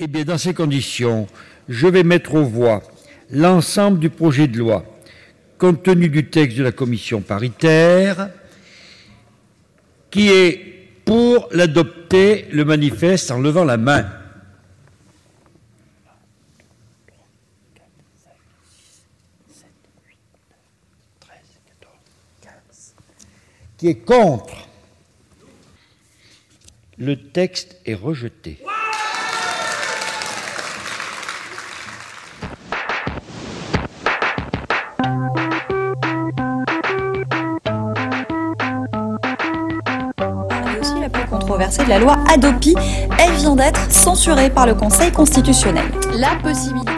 Eh bien, dans ces conditions, je vais mettre aux voix l'ensemble du projet de loi, compte tenu du texte de la commission paritaire, qui est pour l'adopter, le manifeste en levant la main. Qui est contre? Le texte est rejeté. La plus controversée de la loi Adopi, elle vient d'être censurée par le Conseil constitutionnel. La possibilité